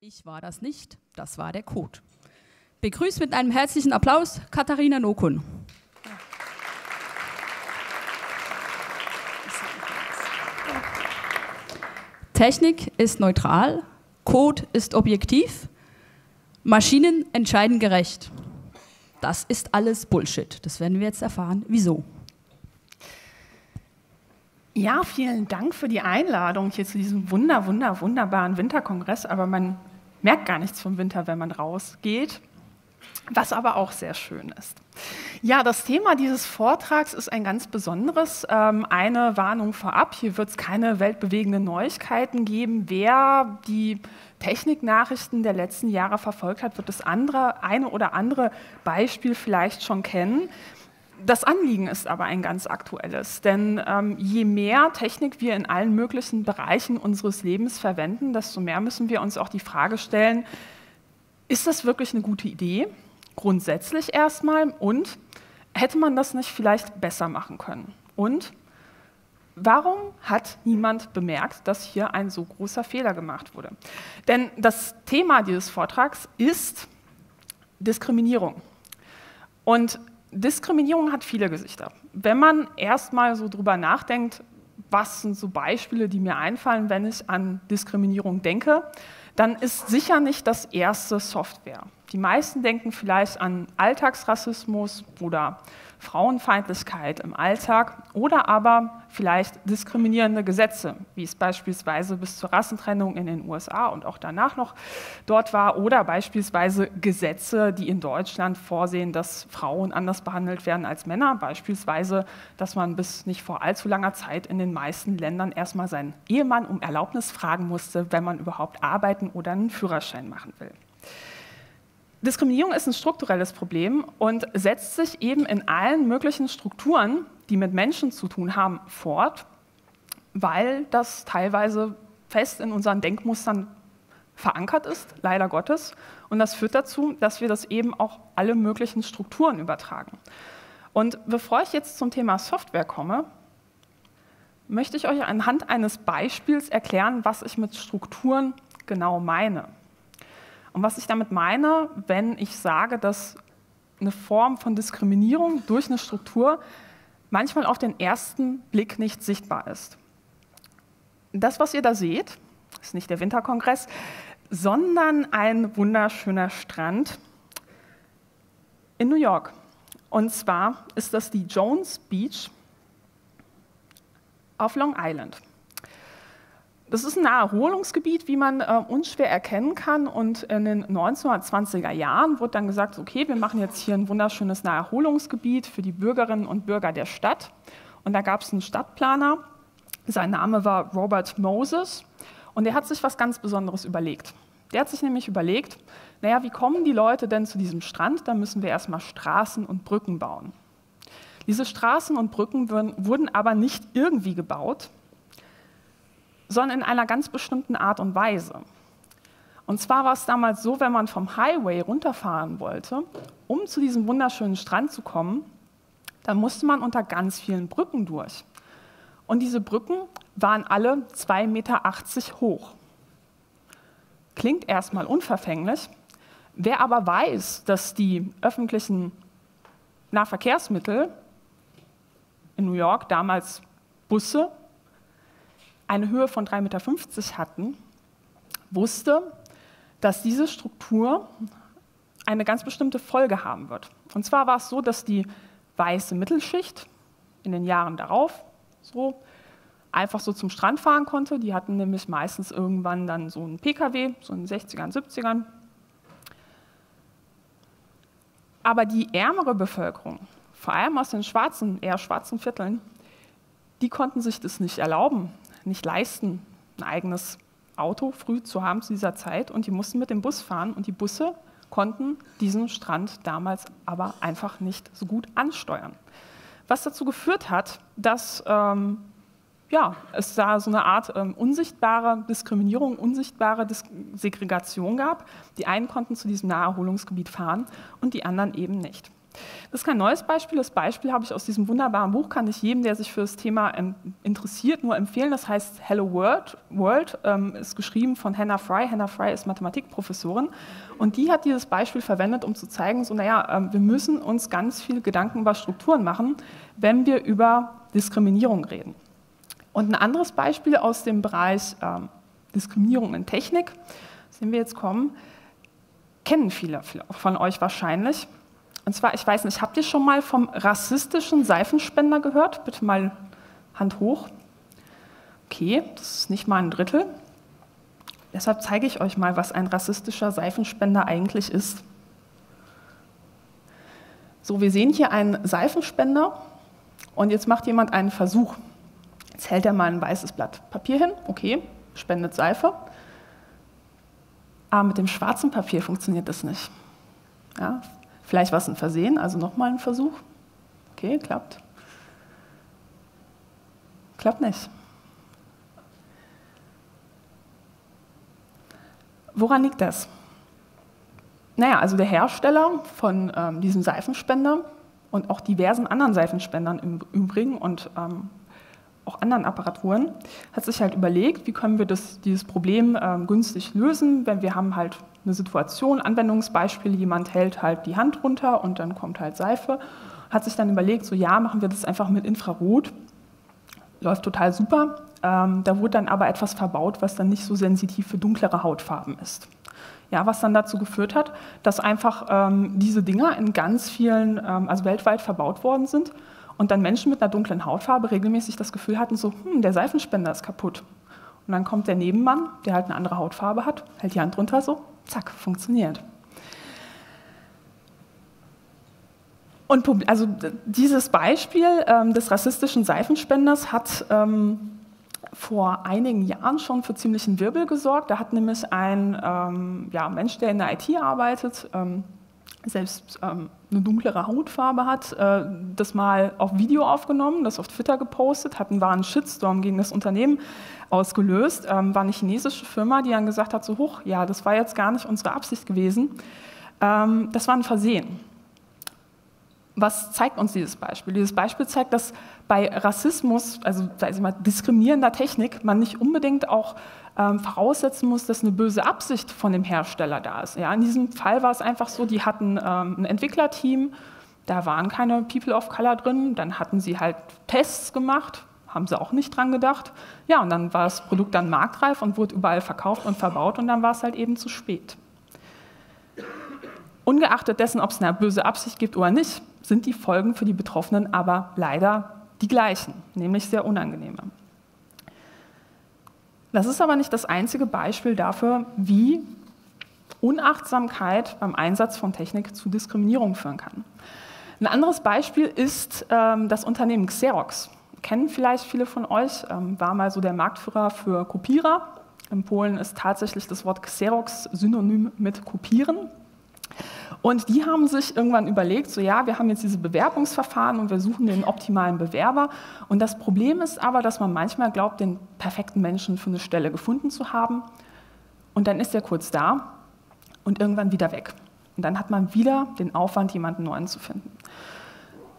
Ich war das nicht, das war der Code. Begrüßt mit einem herzlichen Applaus Katharina Nokun. Technik ist neutral, Code ist objektiv, Maschinen entscheiden gerecht. Das ist alles Bullshit. Das werden wir jetzt erfahren. Wieso? Ja, vielen Dank für die Einladung hier zu diesem wunder, wunder, wunderbaren Winterkongress. Aber man merkt gar nichts vom Winter, wenn man rausgeht, was aber auch sehr schön ist. Ja, das Thema dieses Vortrags ist ein ganz besonderes. Ähm, eine Warnung vorab, hier wird es keine weltbewegenden Neuigkeiten geben. Wer die Techniknachrichten der letzten Jahre verfolgt hat, wird das andere, eine oder andere Beispiel vielleicht schon kennen. Das Anliegen ist aber ein ganz aktuelles, denn ähm, je mehr Technik wir in allen möglichen Bereichen unseres Lebens verwenden, desto mehr müssen wir uns auch die Frage stellen, ist das wirklich eine gute Idee? Grundsätzlich erstmal und hätte man das nicht vielleicht besser machen können? Und warum hat niemand bemerkt, dass hier ein so großer Fehler gemacht wurde? Denn das Thema dieses Vortrags ist Diskriminierung. Und Diskriminierung hat viele Gesichter. Wenn man erstmal so drüber nachdenkt, was sind so Beispiele, die mir einfallen, wenn ich an Diskriminierung denke, dann ist sicher nicht das erste Software. Die meisten denken vielleicht an Alltagsrassismus oder Frauenfeindlichkeit im Alltag oder aber vielleicht diskriminierende Gesetze, wie es beispielsweise bis zur Rassentrennung in den USA und auch danach noch dort war, oder beispielsweise Gesetze, die in Deutschland vorsehen, dass Frauen anders behandelt werden als Männer, beispielsweise, dass man bis nicht vor allzu langer Zeit in den meisten Ländern erstmal seinen Ehemann um Erlaubnis fragen musste, wenn man überhaupt arbeiten oder einen Führerschein machen will. Diskriminierung ist ein strukturelles Problem und setzt sich eben in allen möglichen Strukturen, die mit Menschen zu tun haben, fort, weil das teilweise fest in unseren Denkmustern verankert ist, leider Gottes. Und das führt dazu, dass wir das eben auch alle möglichen Strukturen übertragen. Und bevor ich jetzt zum Thema Software komme, möchte ich euch anhand eines Beispiels erklären, was ich mit Strukturen genau meine. Und was ich damit meine, wenn ich sage, dass eine Form von Diskriminierung durch eine Struktur manchmal auf den ersten Blick nicht sichtbar ist. Das, was ihr da seht, ist nicht der Winterkongress, sondern ein wunderschöner Strand in New York. Und zwar ist das die Jones Beach auf Long Island. Das ist ein Erholungsgebiet, wie man äh, unschwer erkennen kann. Und in den 1920er Jahren wurde dann gesagt, okay, wir machen jetzt hier ein wunderschönes Naherholungsgebiet für die Bürgerinnen und Bürger der Stadt. Und da gab es einen Stadtplaner, sein Name war Robert Moses. Und der hat sich was ganz Besonderes überlegt. Der hat sich nämlich überlegt, naja, wie kommen die Leute denn zu diesem Strand? Da müssen wir erstmal Straßen und Brücken bauen. Diese Straßen und Brücken wurden aber nicht irgendwie gebaut, sondern in einer ganz bestimmten Art und Weise. Und zwar war es damals so, wenn man vom Highway runterfahren wollte, um zu diesem wunderschönen Strand zu kommen, dann musste man unter ganz vielen Brücken durch. Und diese Brücken waren alle 2,80 Meter hoch. Klingt erstmal unverfänglich. Wer aber weiß, dass die öffentlichen Nahverkehrsmittel in New York damals Busse eine Höhe von 3,50 Meter hatten, wusste, dass diese Struktur eine ganz bestimmte Folge haben wird. Und zwar war es so, dass die weiße Mittelschicht in den Jahren darauf so einfach so zum Strand fahren konnte. Die hatten nämlich meistens irgendwann dann so einen Pkw, so in den 60ern, 70ern. Aber die ärmere Bevölkerung, vor allem aus den schwarzen, eher schwarzen Vierteln, die konnten sich das nicht erlauben nicht leisten, ein eigenes Auto früh zu haben zu dieser Zeit und die mussten mit dem Bus fahren und die Busse konnten diesen Strand damals aber einfach nicht so gut ansteuern. Was dazu geführt hat, dass ähm, ja, es da so eine Art ähm, unsichtbare Diskriminierung, unsichtbare Dis Segregation gab. Die einen konnten zu diesem Naherholungsgebiet fahren und die anderen eben nicht. Das ist kein neues Beispiel. Das Beispiel habe ich aus diesem wunderbaren Buch, kann ich jedem, der sich für das Thema interessiert, nur empfehlen. Das heißt Hello World, World ähm, ist geschrieben von Hannah Fry. Hannah Fry ist Mathematikprofessorin und die hat dieses Beispiel verwendet, um zu zeigen, so naja, ähm, wir müssen uns ganz viel Gedanken über Strukturen machen, wenn wir über Diskriminierung reden. Und ein anderes Beispiel aus dem Bereich ähm, Diskriminierung in Technik, dem wir jetzt kommen, kennen viele von euch wahrscheinlich. Und zwar, ich weiß nicht, habt ihr schon mal vom rassistischen Seifenspender gehört? Bitte mal Hand hoch. Okay, das ist nicht mal ein Drittel. Deshalb zeige ich euch mal, was ein rassistischer Seifenspender eigentlich ist. So, wir sehen hier einen Seifenspender und jetzt macht jemand einen Versuch. Jetzt hält er mal ein weißes Blatt Papier hin, okay, spendet Seife. Aber mit dem schwarzen Papier funktioniert das nicht. Ja, Vielleicht war es ein Versehen, also nochmal ein Versuch. Okay, klappt. Klappt nicht. Woran liegt das? Naja, also der Hersteller von ähm, diesem Seifenspender und auch diversen anderen Seifenspendern im Übrigen und ähm, auch anderen Apparaturen, hat sich halt überlegt, wie können wir das, dieses Problem ähm, günstig lösen, wenn wir haben halt eine Situation, Anwendungsbeispiel, jemand hält halt die Hand runter und dann kommt halt Seife, hat sich dann überlegt, so ja, machen wir das einfach mit Infrarot, läuft total super. Ähm, da wurde dann aber etwas verbaut, was dann nicht so sensitiv für dunklere Hautfarben ist. Ja, was dann dazu geführt hat, dass einfach ähm, diese Dinger in ganz vielen, ähm, also weltweit verbaut worden sind und dann Menschen mit einer dunklen Hautfarbe regelmäßig das Gefühl hatten, so, hm, der Seifenspender ist kaputt. Und dann kommt der Nebenmann, der halt eine andere Hautfarbe hat, hält die Hand runter so, zack, funktioniert. Und also dieses Beispiel ähm, des rassistischen Seifenspenders hat ähm, vor einigen Jahren schon für ziemlichen Wirbel gesorgt. Da hat nämlich ein ähm, ja, Mensch, der in der IT arbeitet, ähm, selbst ähm, eine dunklere Hautfarbe hat, äh, das mal auf Video aufgenommen, das auf Twitter gepostet, hat einen wahren Shitstorm gegen das Unternehmen ausgelöst. Ähm, war eine chinesische Firma, die dann gesagt hat, so hoch, ja, das war jetzt gar nicht unsere Absicht gewesen. Ähm, das war ein Versehen. Was zeigt uns dieses Beispiel? Dieses Beispiel zeigt, dass bei Rassismus, also mal, diskriminierender Technik, man nicht unbedingt auch ähm, voraussetzen muss, dass eine böse Absicht von dem Hersteller da ist. Ja, in diesem Fall war es einfach so, die hatten ähm, ein Entwicklerteam, da waren keine People of Color drin, dann hatten sie halt Tests gemacht, haben sie auch nicht dran gedacht. Ja, und dann war das Produkt dann marktreif und wurde überall verkauft und verbaut und dann war es halt eben zu spät. Ungeachtet dessen, ob es eine böse Absicht gibt oder nicht, sind die Folgen für die Betroffenen aber leider die gleichen, nämlich sehr unangenehme. Das ist aber nicht das einzige Beispiel dafür, wie Unachtsamkeit beim Einsatz von Technik zu Diskriminierung führen kann. Ein anderes Beispiel ist ähm, das Unternehmen Xerox. Kennen vielleicht viele von euch, ähm, war mal so der Marktführer für Kopierer. In Polen ist tatsächlich das Wort Xerox synonym mit Kopieren. Und die haben sich irgendwann überlegt, so ja, wir haben jetzt diese Bewerbungsverfahren und wir suchen den optimalen Bewerber. Und das Problem ist aber, dass man manchmal glaubt, den perfekten Menschen für eine Stelle gefunden zu haben. Und dann ist er kurz da und irgendwann wieder weg. Und dann hat man wieder den Aufwand, jemanden neuen zu finden.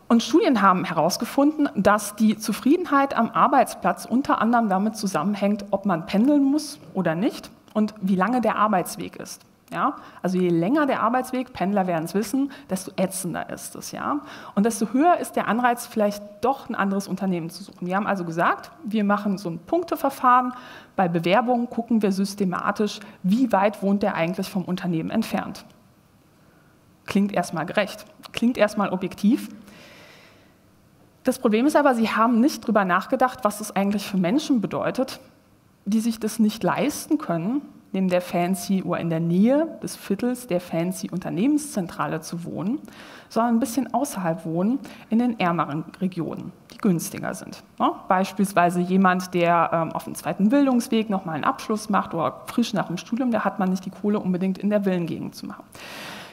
Und Studien haben herausgefunden, dass die Zufriedenheit am Arbeitsplatz unter anderem damit zusammenhängt, ob man pendeln muss oder nicht und wie lange der Arbeitsweg ist. Ja? Also je länger der Arbeitsweg, Pendler werden es wissen, desto ätzender ist es. Ja? Und desto höher ist der Anreiz, vielleicht doch ein anderes Unternehmen zu suchen. Wir haben also gesagt, wir machen so ein Punkteverfahren. Bei Bewerbungen gucken wir systematisch, wie weit wohnt der eigentlich vom Unternehmen entfernt. Klingt erstmal gerecht, klingt erstmal objektiv. Das Problem ist aber, Sie haben nicht darüber nachgedacht, was es eigentlich für Menschen bedeutet, die sich das nicht leisten können, neben der fancy oder in der Nähe des Viertels der fancy Unternehmenszentrale zu wohnen, sondern ein bisschen außerhalb wohnen, in den ärmeren Regionen, die günstiger sind. Beispielsweise jemand, der ähm, auf dem zweiten Bildungsweg nochmal einen Abschluss macht oder frisch nach dem Studium, da hat man nicht die Kohle unbedingt in der Villengegend zu machen.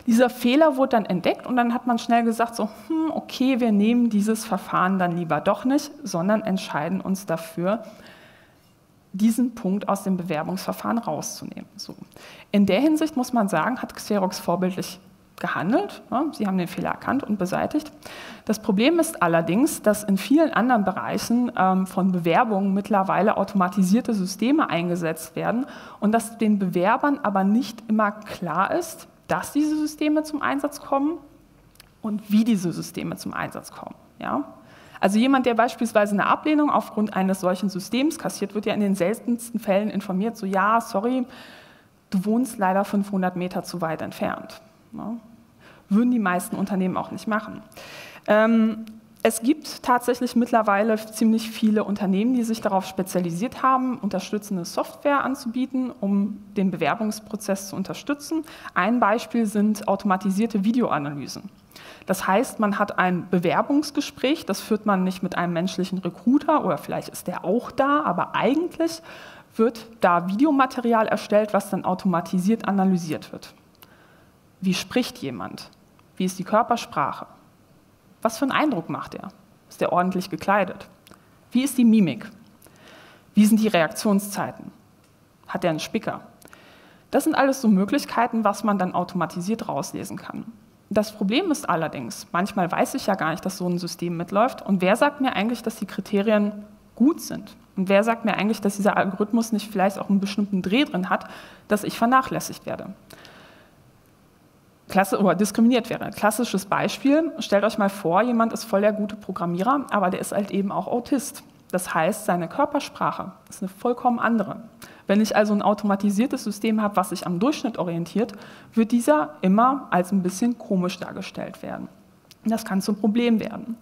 Dieser Fehler wurde dann entdeckt und dann hat man schnell gesagt, so, hm, okay, wir nehmen dieses Verfahren dann lieber doch nicht, sondern entscheiden uns dafür, diesen Punkt aus dem Bewerbungsverfahren rauszunehmen. So. In der Hinsicht muss man sagen, hat Xerox vorbildlich gehandelt. Sie haben den Fehler erkannt und beseitigt. Das Problem ist allerdings, dass in vielen anderen Bereichen ähm, von Bewerbungen mittlerweile automatisierte Systeme eingesetzt werden und dass den Bewerbern aber nicht immer klar ist, dass diese Systeme zum Einsatz kommen und wie diese Systeme zum Einsatz kommen. Ja? Also jemand, der beispielsweise eine Ablehnung aufgrund eines solchen Systems kassiert, wird ja in den seltensten Fällen informiert, so ja, sorry, du wohnst leider 500 Meter zu weit entfernt. Ne? Würden die meisten Unternehmen auch nicht machen. Ähm, es gibt tatsächlich mittlerweile ziemlich viele Unternehmen, die sich darauf spezialisiert haben, unterstützende Software anzubieten, um den Bewerbungsprozess zu unterstützen. Ein Beispiel sind automatisierte Videoanalysen. Das heißt, man hat ein Bewerbungsgespräch, das führt man nicht mit einem menschlichen Recruiter oder vielleicht ist der auch da, aber eigentlich wird da Videomaterial erstellt, was dann automatisiert analysiert wird. Wie spricht jemand? Wie ist die Körpersprache? Was für einen Eindruck macht er? Ist er ordentlich gekleidet? Wie ist die Mimik? Wie sind die Reaktionszeiten? Hat er einen Spicker? Das sind alles so Möglichkeiten, was man dann automatisiert rauslesen kann. Das Problem ist allerdings, manchmal weiß ich ja gar nicht, dass so ein System mitläuft. Und wer sagt mir eigentlich, dass die Kriterien gut sind? Und wer sagt mir eigentlich, dass dieser Algorithmus nicht vielleicht auch einen bestimmten Dreh drin hat, dass ich vernachlässigt werde? Klasse, oder diskriminiert wäre. Klassisches Beispiel, stellt euch mal vor, jemand ist voll der gute Programmierer, aber der ist halt eben auch Autist. Das heißt, seine Körpersprache ist eine vollkommen andere. Wenn ich also ein automatisiertes System habe, was sich am Durchschnitt orientiert, wird dieser immer als ein bisschen komisch dargestellt werden. Das kann zum Problem werden.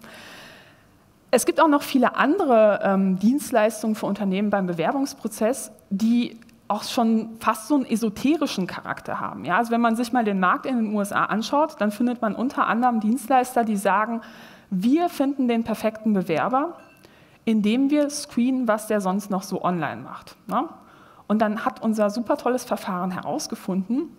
Es gibt auch noch viele andere ähm, Dienstleistungen für Unternehmen beim Bewerbungsprozess, die auch schon fast so einen esoterischen Charakter haben. Ja, also wenn man sich mal den Markt in den USA anschaut, dann findet man unter anderem Dienstleister, die sagen, wir finden den perfekten Bewerber, indem wir screenen, was der sonst noch so online macht. Ne? Und dann hat unser super tolles Verfahren herausgefunden,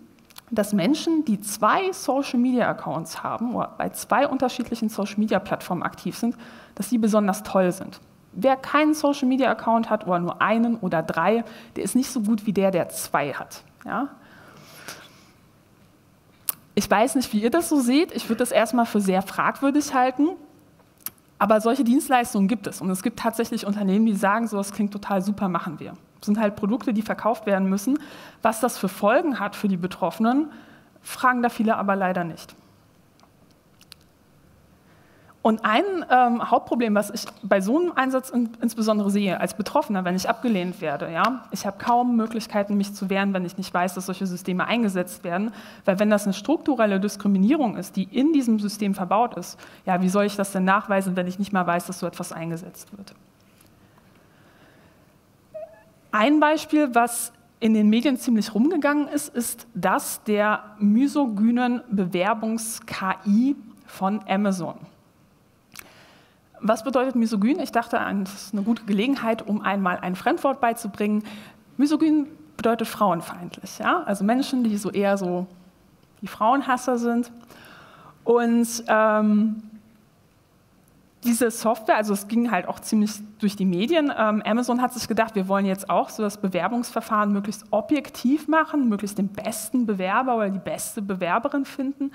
dass Menschen, die zwei Social-Media-Accounts haben oder bei zwei unterschiedlichen Social-Media-Plattformen aktiv sind, dass sie besonders toll sind. Wer keinen Social Media Account hat oder nur einen oder drei, der ist nicht so gut wie der, der zwei hat. Ja? Ich weiß nicht, wie ihr das so seht. Ich würde das erstmal für sehr fragwürdig halten. Aber solche Dienstleistungen gibt es. Und es gibt tatsächlich Unternehmen, die sagen, so, das klingt total super, machen wir. Das sind halt Produkte, die verkauft werden müssen. Was das für Folgen hat für die Betroffenen, fragen da viele aber leider nicht. Und ein ähm, Hauptproblem, was ich bei so einem Einsatz in, insbesondere sehe, als Betroffener, wenn ich abgelehnt werde, ja, ich habe kaum Möglichkeiten, mich zu wehren, wenn ich nicht weiß, dass solche Systeme eingesetzt werden. Weil wenn das eine strukturelle Diskriminierung ist, die in diesem System verbaut ist, ja, wie soll ich das denn nachweisen, wenn ich nicht mal weiß, dass so etwas eingesetzt wird? Ein Beispiel, was in den Medien ziemlich rumgegangen ist, ist das der misogynen Bewerbungs-KI von Amazon. Was bedeutet misogyn? Ich dachte, das ist eine gute Gelegenheit, um einmal ein Fremdwort beizubringen. Misogyn bedeutet frauenfeindlich. Ja? Also Menschen, die so eher so die Frauenhasser sind. Und ähm, diese Software, also es ging halt auch ziemlich durch die Medien. Ähm, Amazon hat sich gedacht, wir wollen jetzt auch so das Bewerbungsverfahren möglichst objektiv machen, möglichst den besten Bewerber oder die beste Bewerberin finden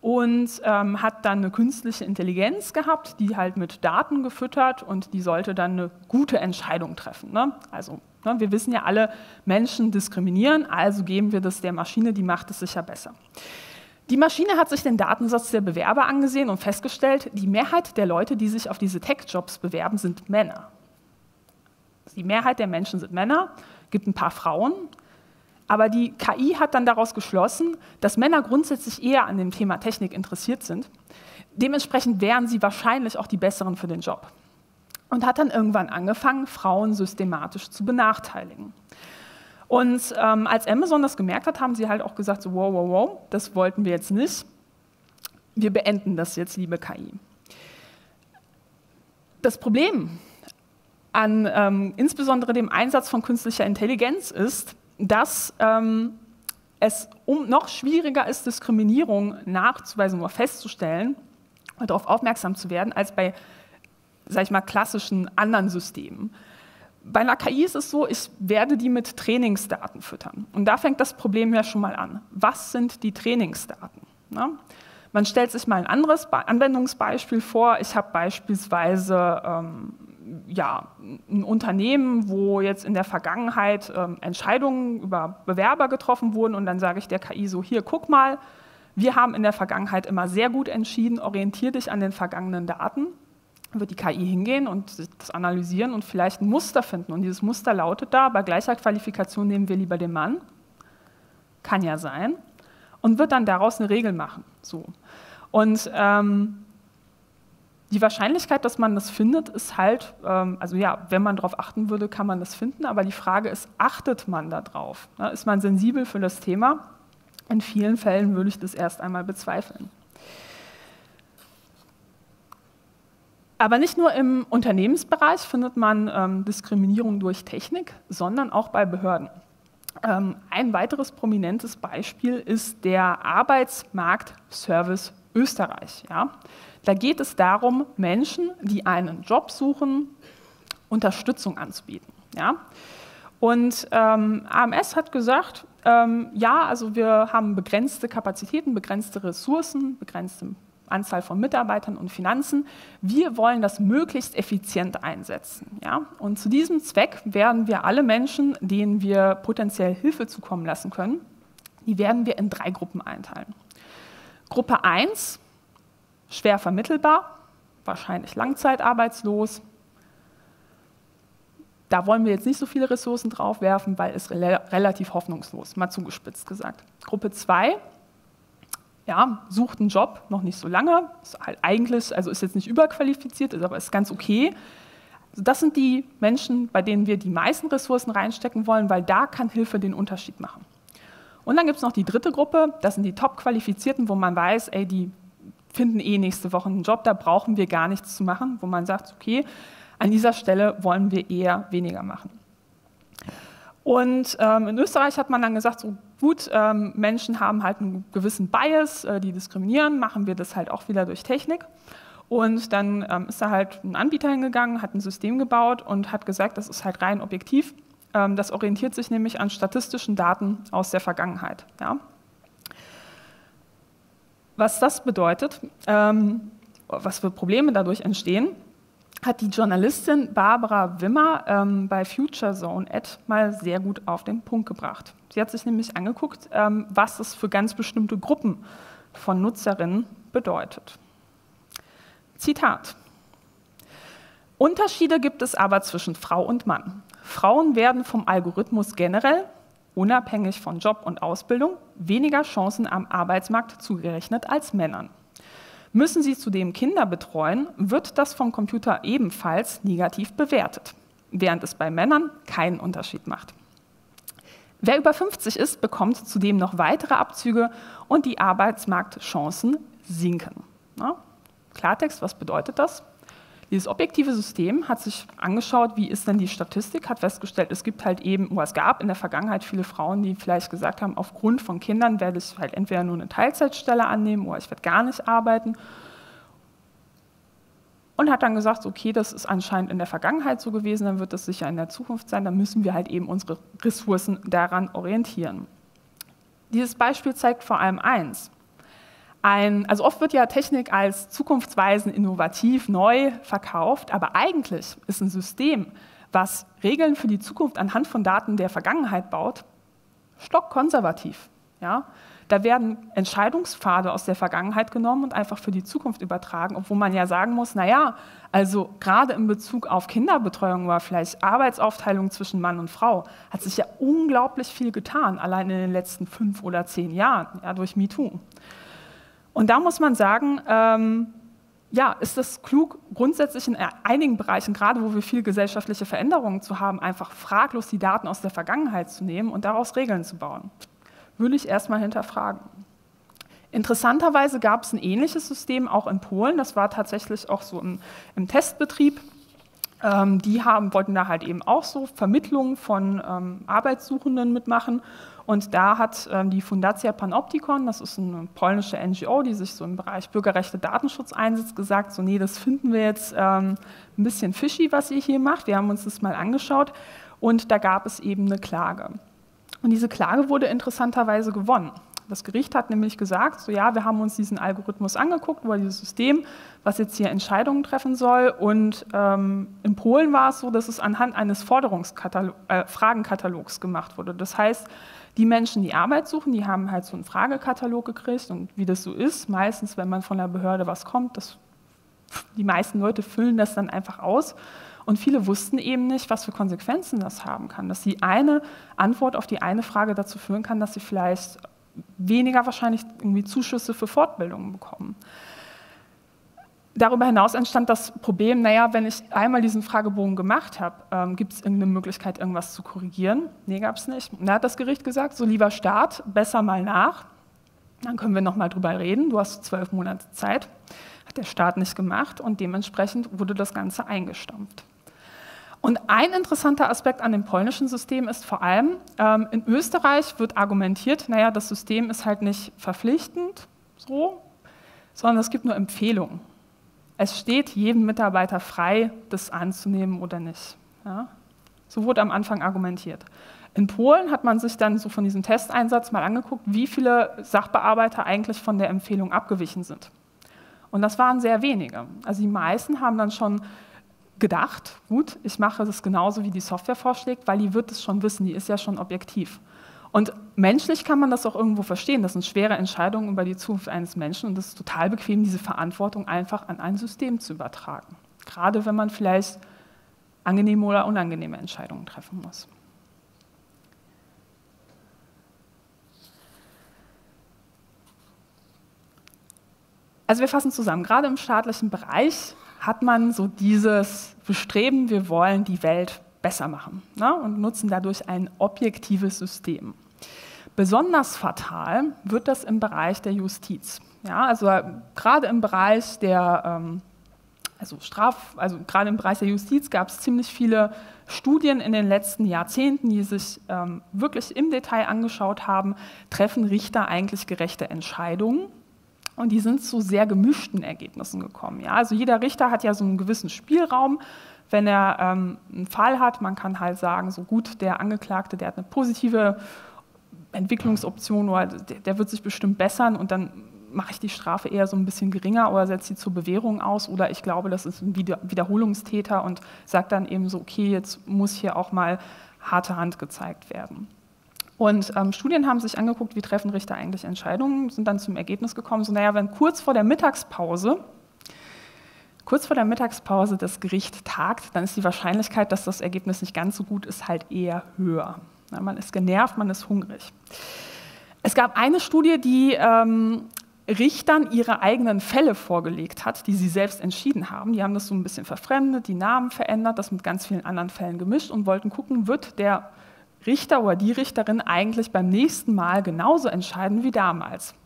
und ähm, hat dann eine künstliche Intelligenz gehabt, die halt mit Daten gefüttert und die sollte dann eine gute Entscheidung treffen. Ne? Also ne, wir wissen ja alle, Menschen diskriminieren, also geben wir das der Maschine, die macht es sicher besser. Die Maschine hat sich den Datensatz der Bewerber angesehen und festgestellt, die Mehrheit der Leute, die sich auf diese Tech-Jobs bewerben, sind Männer. Die Mehrheit der Menschen sind Männer, gibt ein paar Frauen, aber die KI hat dann daraus geschlossen, dass Männer grundsätzlich eher an dem Thema Technik interessiert sind. Dementsprechend wären sie wahrscheinlich auch die Besseren für den Job. Und hat dann irgendwann angefangen, Frauen systematisch zu benachteiligen. Und ähm, als Amazon das gemerkt hat, haben sie halt auch gesagt, so, wow, wow, wow, das wollten wir jetzt nicht. Wir beenden das jetzt, liebe KI. Das Problem an ähm, insbesondere dem Einsatz von künstlicher Intelligenz ist, dass ähm, es um noch schwieriger ist, Diskriminierung nachzuweisen oder festzustellen und darauf aufmerksam zu werden, als bei, sag ich mal, klassischen anderen Systemen. Bei einer KI ist es so, ich werde die mit Trainingsdaten füttern. Und da fängt das Problem ja schon mal an. Was sind die Trainingsdaten? Ne? Man stellt sich mal ein anderes Anwendungsbeispiel vor. Ich habe beispielsweise ähm, ja, ein Unternehmen, wo jetzt in der Vergangenheit ähm, Entscheidungen über Bewerber getroffen wurden und dann sage ich der KI so, hier, guck mal, wir haben in der Vergangenheit immer sehr gut entschieden, orientiere dich an den vergangenen Daten. Wird die KI hingehen und das analysieren und vielleicht ein Muster finden. Und dieses Muster lautet da, bei gleicher Qualifikation nehmen wir lieber den Mann. Kann ja sein. Und wird dann daraus eine Regel machen. So. Und ähm, die Wahrscheinlichkeit, dass man das findet, ist halt, ähm, also ja, wenn man darauf achten würde, kann man das finden, aber die Frage ist, achtet man darauf? Ne? Ist man sensibel für das Thema? In vielen Fällen würde ich das erst einmal bezweifeln. Aber nicht nur im Unternehmensbereich findet man ähm, Diskriminierung durch Technik, sondern auch bei Behörden. Ähm, ein weiteres prominentes Beispiel ist der Arbeitsmarktservice Österreich. Ja? Da geht es darum, Menschen, die einen Job suchen, Unterstützung anzubieten. Ja? Und ähm, AMS hat gesagt, ähm, ja, also wir haben begrenzte Kapazitäten, begrenzte Ressourcen, begrenzte Anzahl von Mitarbeitern und Finanzen. Wir wollen das möglichst effizient einsetzen. Ja? Und zu diesem Zweck werden wir alle Menschen, denen wir potenziell Hilfe zukommen lassen können, die werden wir in drei Gruppen einteilen. Gruppe 1 schwer vermittelbar, wahrscheinlich langzeitarbeitslos. Da wollen wir jetzt nicht so viele Ressourcen drauf werfen, weil es relativ hoffnungslos, mal zugespitzt gesagt. Gruppe 2 ja, sucht einen Job noch nicht so lange, ist halt eigentlich, also ist jetzt nicht überqualifiziert, ist aber ist ganz okay. Also das sind die Menschen, bei denen wir die meisten Ressourcen reinstecken wollen, weil da kann Hilfe den Unterschied machen. Und dann gibt es noch die dritte Gruppe, das sind die Top-Qualifizierten, wo man weiß, ey, die finden eh nächste Woche einen Job, da brauchen wir gar nichts zu machen, wo man sagt, okay, an dieser Stelle wollen wir eher weniger machen. Und ähm, in Österreich hat man dann gesagt, so gut, ähm, Menschen haben halt einen gewissen Bias, äh, die diskriminieren, machen wir das halt auch wieder durch Technik. Und dann ähm, ist da halt ein Anbieter hingegangen, hat ein System gebaut und hat gesagt, das ist halt rein objektiv. Ähm, das orientiert sich nämlich an statistischen Daten aus der Vergangenheit. Ja? Was das bedeutet, ähm, was für Probleme dadurch entstehen, hat die Journalistin Barbara Wimmer ähm, bei Future Zone Ad mal sehr gut auf den Punkt gebracht. Sie hat sich nämlich angeguckt, ähm, was das für ganz bestimmte Gruppen von Nutzerinnen bedeutet. Zitat. Unterschiede gibt es aber zwischen Frau und Mann. Frauen werden vom Algorithmus generell unabhängig von Job und Ausbildung, weniger Chancen am Arbeitsmarkt zugerechnet als Männern. Müssen sie zudem Kinder betreuen, wird das vom Computer ebenfalls negativ bewertet, während es bei Männern keinen Unterschied macht. Wer über 50 ist, bekommt zudem noch weitere Abzüge und die Arbeitsmarktchancen sinken. Na? Klartext, was bedeutet das? Dieses objektive System hat sich angeschaut, wie ist denn die Statistik, hat festgestellt, es gibt halt eben, oder es gab in der Vergangenheit viele Frauen, die vielleicht gesagt haben, aufgrund von Kindern werde ich halt entweder nur eine Teilzeitstelle annehmen oder ich werde gar nicht arbeiten. Und hat dann gesagt, okay, das ist anscheinend in der Vergangenheit so gewesen, dann wird das sicher in der Zukunft sein, dann müssen wir halt eben unsere Ressourcen daran orientieren. Dieses Beispiel zeigt vor allem eins, ein, also oft wird ja Technik als zukunftsweisend, innovativ, neu verkauft, aber eigentlich ist ein System, was Regeln für die Zukunft anhand von Daten der Vergangenheit baut, stockkonservativ. Ja? Da werden Entscheidungspfade aus der Vergangenheit genommen und einfach für die Zukunft übertragen, obwohl man ja sagen muss, naja, also gerade in Bezug auf Kinderbetreuung oder vielleicht Arbeitsaufteilung zwischen Mann und Frau hat sich ja unglaublich viel getan, allein in den letzten fünf oder zehn Jahren ja, durch MeToo. Und da muss man sagen, ähm, ja, ist es klug, grundsätzlich in einigen Bereichen, gerade wo wir viel gesellschaftliche Veränderungen zu haben, einfach fraglos die Daten aus der Vergangenheit zu nehmen und daraus Regeln zu bauen? Würde ich erstmal hinterfragen. Interessanterweise gab es ein ähnliches System auch in Polen. Das war tatsächlich auch so im, im Testbetrieb. Ähm, die haben, wollten da halt eben auch so Vermittlungen von ähm, Arbeitssuchenden mitmachen und da hat ähm, die Fundacja Panoptikon, das ist eine polnische NGO, die sich so im Bereich Bürgerrechte Datenschutz einsetzt, gesagt, so nee, das finden wir jetzt ähm, ein bisschen fishy, was ihr hier macht. Wir haben uns das mal angeschaut und da gab es eben eine Klage. Und diese Klage wurde interessanterweise gewonnen, Das Gericht hat nämlich gesagt, so ja, wir haben uns diesen Algorithmus angeguckt oder dieses System, was jetzt hier Entscheidungen treffen soll. Und ähm, in Polen war es so, dass es anhand eines äh, gemacht wurde. Das heißt, die Menschen, die Arbeit suchen, die haben halt so einen Fragekatalog gekriegt und wie das so ist, meistens, wenn man von der Behörde was kommt, das, die meisten Leute füllen das dann einfach aus. Und viele wussten eben nicht, was für Konsequenzen das haben kann, dass die eine Antwort auf die eine Frage dazu führen kann, dass sie vielleicht weniger wahrscheinlich irgendwie Zuschüsse für Fortbildungen bekommen. Darüber hinaus entstand das Problem, naja, wenn ich einmal diesen Fragebogen gemacht habe, ähm, gibt es irgendeine Möglichkeit, irgendwas zu korrigieren? Nee, gab es nicht. Da hat das Gericht gesagt, so lieber Staat, besser mal nach. Dann können wir nochmal drüber reden. Du hast zwölf Monate Zeit. Hat der Staat nicht gemacht und dementsprechend wurde das Ganze eingestampft. Und ein interessanter Aspekt an dem polnischen System ist vor allem, ähm, in Österreich wird argumentiert, naja, das System ist halt nicht verpflichtend, so, sondern es gibt nur Empfehlungen. Es steht jedem Mitarbeiter frei, das anzunehmen oder nicht. Ja? So wurde am Anfang argumentiert. In Polen hat man sich dann so von diesem Testeinsatz mal angeguckt, wie viele Sachbearbeiter eigentlich von der Empfehlung abgewichen sind. Und das waren sehr wenige. Also die meisten haben dann schon gedacht, gut, ich mache das genauso, wie die Software vorschlägt, weil die wird es schon wissen, die ist ja schon objektiv. Und menschlich kann man das auch irgendwo verstehen. Das sind schwere Entscheidungen über die Zukunft eines Menschen und es ist total bequem, diese Verantwortung einfach an ein System zu übertragen. Gerade wenn man vielleicht angenehme oder unangenehme Entscheidungen treffen muss. Also wir fassen zusammen, gerade im staatlichen Bereich hat man so dieses Bestreben, wir wollen die Welt besser machen ne, und nutzen dadurch ein objektives System. Besonders fatal wird das im Bereich der Justiz. Ja, also äh, gerade im Bereich der ähm, also Straf, also gerade im Bereich der Justiz gab es ziemlich viele Studien in den letzten Jahrzehnten, die sich ähm, wirklich im Detail angeschaut haben, treffen Richter eigentlich gerechte Entscheidungen? Und die sind zu sehr gemischten Ergebnissen gekommen. Ja? Also jeder Richter hat ja so einen gewissen Spielraum, wenn er ähm, einen Fall hat. Man kann halt sagen, so gut, der Angeklagte, der hat eine positive Entwicklungsoption oder der, der wird sich bestimmt bessern und dann mache ich die Strafe eher so ein bisschen geringer oder setze sie zur Bewährung aus oder ich glaube, das ist ein Wiederholungstäter und sage dann eben so, okay, jetzt muss hier auch mal harte Hand gezeigt werden. Und ähm, Studien haben sich angeguckt, wie treffen Richter eigentlich Entscheidungen, sind dann zum Ergebnis gekommen, so naja, wenn kurz vor der Mittagspause, kurz vor der Mittagspause das Gericht tagt, dann ist die Wahrscheinlichkeit, dass das Ergebnis nicht ganz so gut ist, halt eher höher. Ja, man ist genervt, man ist hungrig. Es gab eine Studie, die ähm, Richtern ihre eigenen Fälle vorgelegt hat, die sie selbst entschieden haben. Die haben das so ein bisschen verfremdet, die Namen verändert, das mit ganz vielen anderen Fällen gemischt und wollten gucken, wird der Richter oder die Richterin eigentlich beim nächsten Mal genauso entscheiden wie damals.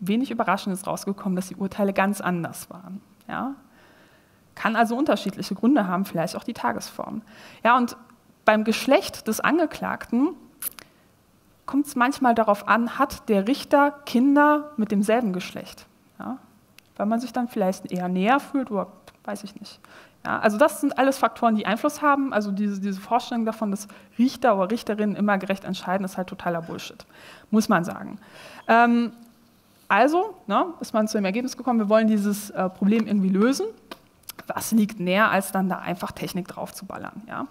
Wenig überraschend ist rausgekommen, dass die Urteile ganz anders waren. Ja? Kann also unterschiedliche Gründe haben, vielleicht auch die Tagesform. Ja, und beim Geschlecht des Angeklagten kommt es manchmal darauf an, hat der Richter Kinder mit demselben Geschlecht? Ja? Weil man sich dann vielleicht eher näher fühlt oder weiß ich nicht. Ja, also das sind alles Faktoren, die Einfluss haben. Also diese, diese Vorstellung davon, dass Richter oder Richterinnen immer gerecht entscheiden, ist halt totaler Bullshit, muss man sagen. Ähm, also ne, ist man zu dem Ergebnis gekommen, wir wollen dieses äh, Problem irgendwie lösen. Was liegt näher, als dann da einfach Technik drauf zu ballern? Ja?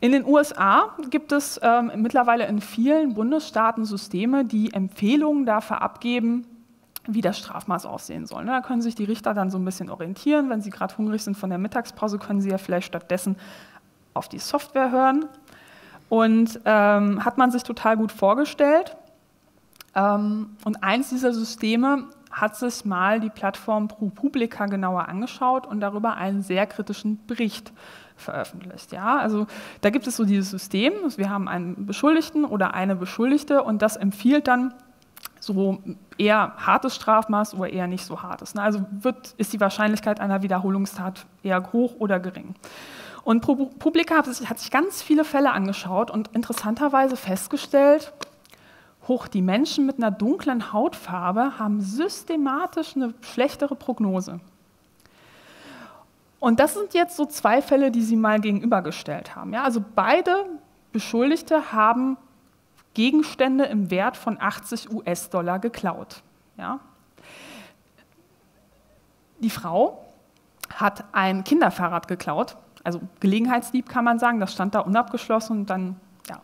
In den USA gibt es ähm, mittlerweile in vielen Bundesstaaten Systeme, die Empfehlungen dafür abgeben, wie das Strafmaß aussehen soll. Ne? Da können sich die Richter dann so ein bisschen orientieren. Wenn sie gerade hungrig sind von der Mittagspause, können sie ja vielleicht stattdessen auf die Software hören. Und ähm, hat man sich total gut vorgestellt. Ähm, und eins dieser Systeme hat sich mal die Plattform ProPublica genauer angeschaut und darüber einen sehr kritischen Bericht veröffentlicht. Ja, also da gibt es so dieses System, wir haben einen Beschuldigten oder eine Beschuldigte und das empfiehlt dann so eher hartes Strafmaß oder eher nicht so hartes. Ne? Also wird, ist die Wahrscheinlichkeit einer Wiederholungstat eher hoch oder gering. Und Publika hat sich, hat sich ganz viele Fälle angeschaut und interessanterweise festgestellt, hoch, die Menschen mit einer dunklen Hautfarbe haben systematisch eine schlechtere Prognose. Und das sind jetzt so zwei Fälle, die sie mal gegenübergestellt haben. Ja, also beide Beschuldigte haben Gegenstände im Wert von 80 US-Dollar geklaut. Ja? Die Frau hat ein Kinderfahrrad geklaut, also Gelegenheitsdieb kann man sagen, das stand da unabgeschlossen und dann ja,